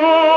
Oh.